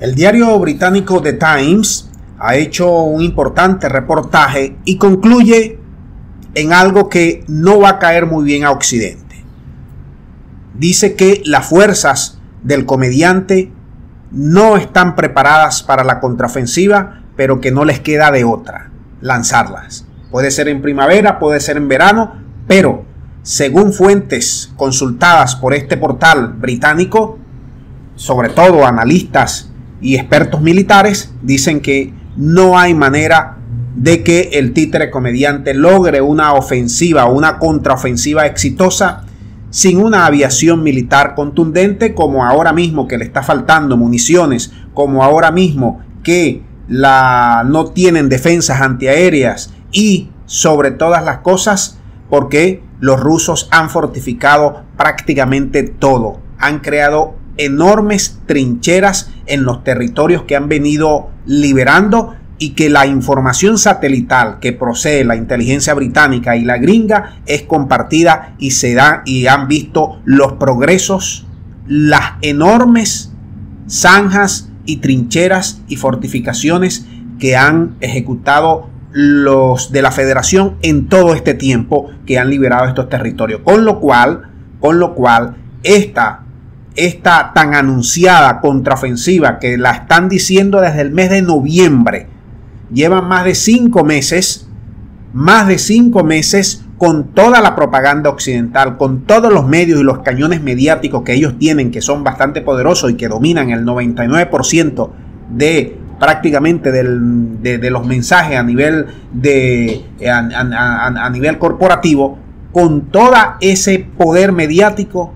El diario británico The Times ha hecho un importante reportaje y concluye en algo que no va a caer muy bien a Occidente. Dice que las fuerzas del comediante no están preparadas para la contraofensiva, pero que no les queda de otra, lanzarlas. Puede ser en primavera, puede ser en verano, pero según fuentes consultadas por este portal británico, sobre todo analistas y expertos militares dicen que no hay manera de que el títere comediante logre una ofensiva o una contraofensiva exitosa sin una aviación militar contundente como ahora mismo que le está faltando municiones, como ahora mismo que la, no tienen defensas antiaéreas y sobre todas las cosas porque los rusos han fortificado prácticamente todo, han creado enormes trincheras en los territorios que han venido liberando y que la información satelital que procede la inteligencia británica y la gringa es compartida y se da y han visto los progresos, las enormes zanjas y trincheras y fortificaciones que han ejecutado los de la federación en todo este tiempo que han liberado estos territorios. Con lo cual, con lo cual, esta esta tan anunciada contraofensiva que la están diciendo desde el mes de noviembre. Llevan más de cinco meses, más de cinco meses con toda la propaganda occidental, con todos los medios y los cañones mediáticos que ellos tienen, que son bastante poderosos y que dominan el 99% de prácticamente de, los mensajes a nivel, de, a nivel corporativo, con todo ese poder mediático,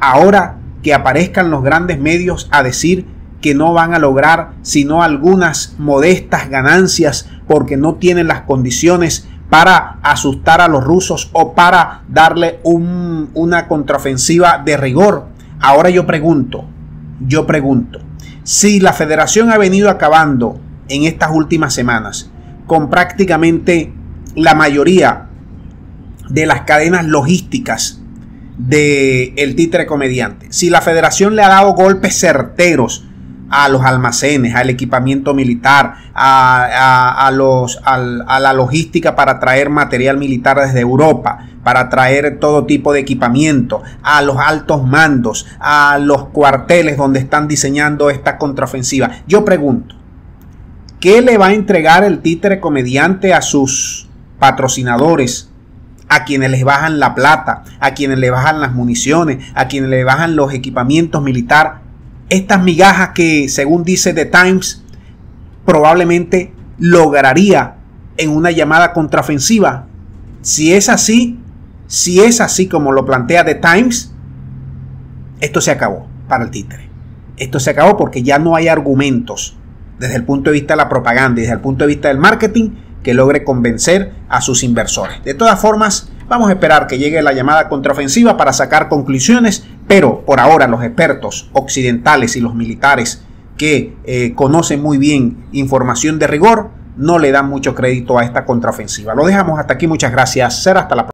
ahora que aparezcan los grandes medios a decir que no van a lograr sino algunas modestas ganancias porque no tienen las condiciones para asustar a los rusos o para darle una contraofensiva de rigor. Ahora yo pregunto, yo pregunto, si la federación ha venido acabando en estas últimas semanas con prácticamente la mayoría de las cadenas logísticas del el títere comediante. Si la federación le ha dado golpes certeros a los almacenes, al equipamiento militar, a, a, la logística para traer material militar desde Europa, para traer todo tipo de equipamiento, a los altos mandos, a los cuarteles donde están diseñando esta contraofensiva. Yo pregunto, ¿qué le va a entregar el títere comediante a sus patrocinadores, a quienes les bajan la plata, a quienes le bajan las municiones, a quienes le bajan los equipamientos militares. Estas migajas que, según dice The Times, probablemente lograría en una llamada contraofensiva. Si es así, si es así como lo plantea The Times, esto se acabó para el títere. Esto se acabó porque ya no hay argumentos desde el punto de vista de la propaganda y desde el punto de vista del marketing que logre convencer a sus inversores. De todas formas, vamos a esperar que llegue la llamada contraofensiva para sacar conclusiones, pero por ahora los expertos occidentales y los militares que eh, conocen muy bien información de rigor no le dan mucho crédito a esta contraofensiva. Lo dejamos hasta aquí, muchas gracias, será hasta la próxima.